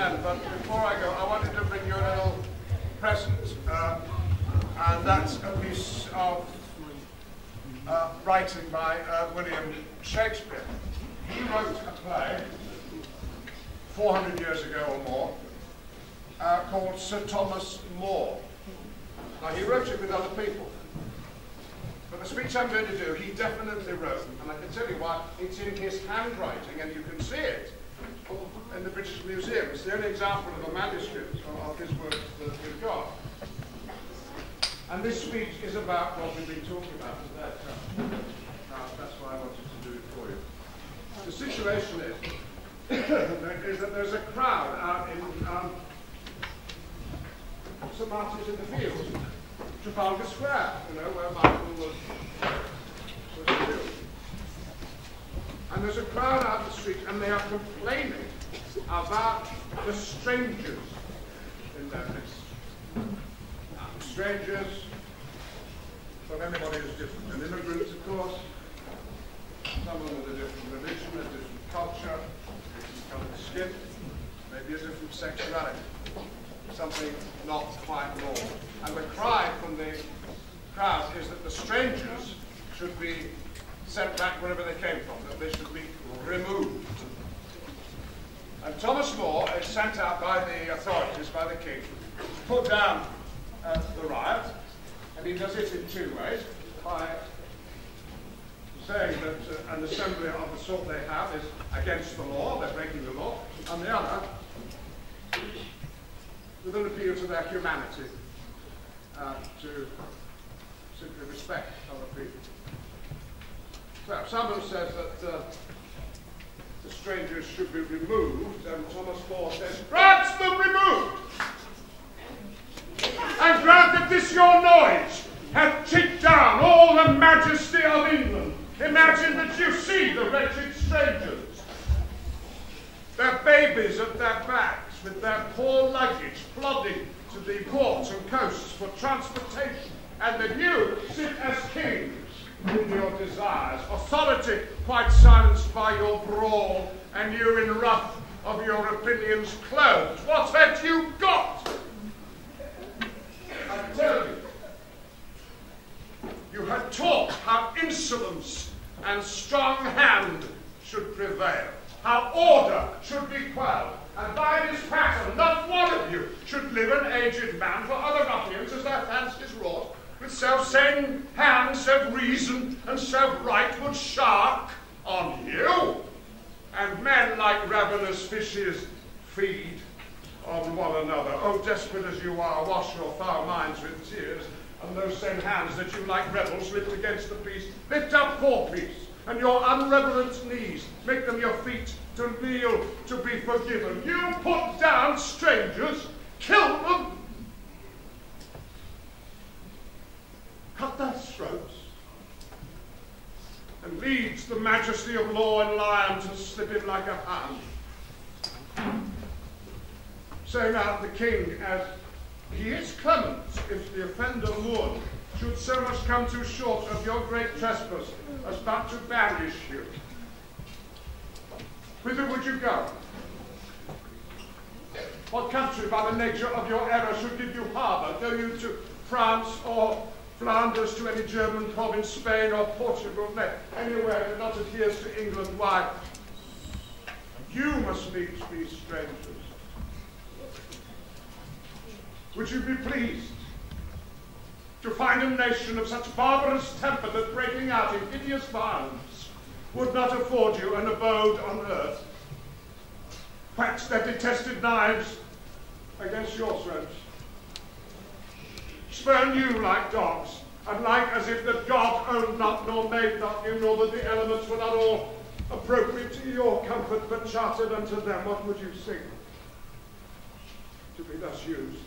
But before I go, I wanted to bring you a little present, uh, and that's a piece of uh, writing by uh, William Shakespeare. He wrote a play 400 years ago or more uh, called Sir Thomas More. Now, he wrote it with other people. But the speech I'm going to do, he definitely wrote, and I can tell you why, it's in his handwriting and you can see it in the British Museum. It's the only example of a manuscript of, his work that we've got. And this speech is about what we've been talking about today. That's why I wanted to do it for you. The situation is, is that there's a crowd out in um, St Martin's in the Fields, Trafalgar Square, you know, where Michael was And there's a crowd out the street, and they are complaining about the strangers in their midst. Um, strangers, but anybody who's different. And immigrants, of course, someone with a different religion, a different culture, a different colour of skin, maybe a different sexuality something not quite normal. And the cry from the crowd is that the strangers should be sent back wherever they came from, that they should be removed. And Thomas More is sent out by the authorities, by the king, to put down uh, the riot, and he does it in two ways, by saying that uh, an assembly of the sort they have is against the law, they're breaking the law, and the other with an appeal to their humanity, uh, to simply respect other people. Someone says that uh, the strangers should be removed, and Thomas More says, grant them removed! And grant that this your noise hath kicked down all the majesty of England. Imagine that you see the wretched strangers, their babies at their backs, with their poor luggage plodding to the ports and coasts for transportation, and that you sit as kings in your desires, authority quite silenced by your brawl, and you in wrath of your opinions closed. What have you got? I tell you, you had taught how insolence and strong hand should prevail, how order should be quelled, and by this pattern, not one of you should live an aged man for other ruffians as their fancies wrought, self-same hands, self-reason, and self-right would shark on you. And men like ravenous fishes feed on one another. Oh, desperate as you are, wash your foul minds with tears, and those same hands that you like rebels lift against the peace, lift up for peace, and your unreverent knees make them your feet to kneel to be forgiven. You put down strangers, kill them, cut their throats, and leads the majesty of law and lion to slip in like a hound. Saying out the king as he is clement if the offender would, should so much come too short of your great trespass as but to banish you. Whither would you go? What country, by the nature of your error, should give you harbour? Go you to France or Flanders, to any German province, Spain or Portugal, anywhere that not adheres to England? Why? You must needs be strangers. Would you be pleased to find a nation of such barbarous temper that breaking out in hideous violence would not afford you an abode on earth. Wax their detested knives against your throats. Spurn you like dogs, and like as if the God owned not nor made not you, nor that the elements were not all appropriate to your comfort, but chartered unto them. What would you sing to be thus used?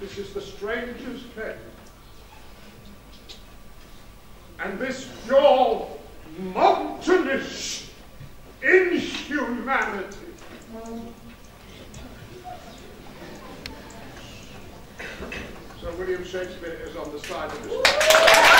This is the stranger's pen and this your mountainous inhumanity. William Shakespeare is on the side of this.